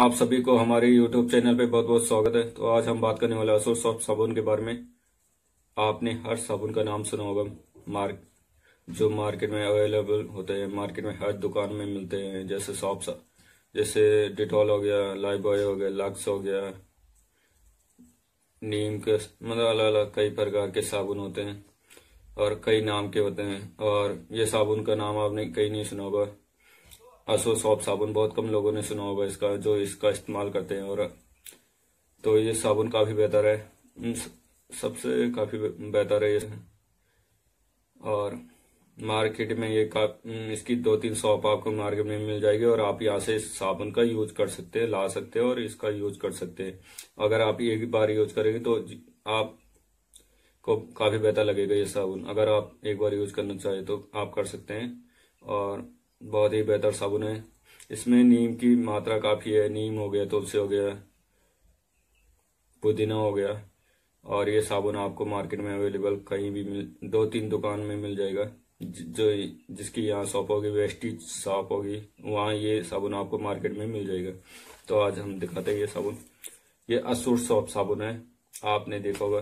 आप सभी को हमारे YouTube चैनल पे बहुत बहुत स्वागत है। तो आज हम बात करने वाले असो सॉफ्ट साबुन के बारे में। आपने हर साबुन का नाम सुना होगा। मार्क जो मार्केट में अवेलेबल होते हैं मार्केट में हर दुकान में मिलते हैं, जैसे सॉप जैसे डिटॉल हो गया लाइफ बॉय हो गया लक्स हो गया। नीम के मतलब अलग अलग कई प्रकार के साबुन होते हैं और कई नाम के होते हैं। और ये साबुन का नाम आपने कहीं नहीं सुना होगा। असो सॉप साबुन, बहुत कम लोगों ने सुना होगा इसका, जो इसका इस्तेमाल करते हैं और तो ये साबुन काफ़ी बेहतर है। सबसे काफ़ी बेहतर है ये। और मार्केट में ये का इसकी दो तीन शॉप आपको मार्केट में मिल जाएगी और आप यहाँ से इस साबुन का यूज़ कर सकते हैं, ला सकते हैं और इसका यूज़ कर सकते हैं। अगर आप एक बार यूज़ करेंगे तो आप को काफ़ी बेहतर लगेगा ये साबुन। अगर आप एक बार यूज़ करना चाहे तो आप कर सकते हैं। और बहुत ही बेहतर साबुन है। इसमें नीम की मात्रा काफ़ी है। नीम हो गया, तुलसी हो गया, पुदीना हो गया और ये साबुन आपको मार्केट में अवेलेबल कहीं भी मिल दो तीन दुकान में मिल जाएगा। जो जिसकी यहाँ शॉप होगी वेस्टीज शॉप होगी, वहाँ ये साबुन आपको मार्केट में मिल जाएगा। तो आज हम दिखाते हैं ये साबुन। ये असुर सॉप साबुन है। आपने देखा होगा,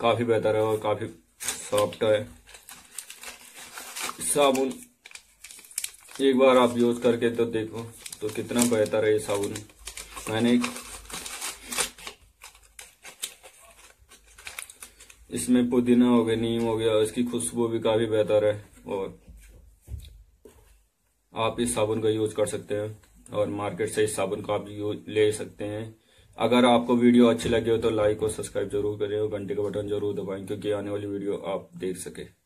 काफ़ी बेहतर है और काफ़ी सॉफ्ट है। साबुन एक बार आप यूज़ करके तो देखो तो कितना बेहतर है ये साबुन। मैंने इसमें पुदीना हो गया, नीम हो गया, इसकी खुशबू भी काफ़ी बेहतर है, और आप इस साबुन का यूज़ कर सकते हैं, और मार्केट से इस साबुन का आप यूज़ ले सकते हैं। अगर आपको वीडियो अच्छी लगी हो तो लाइक और सब्सक्राइब ज़रूर करें, और घंटे का बटन ज़रूर दबाएँ, क्योंकि आने वाली वीडियो आप देख सके।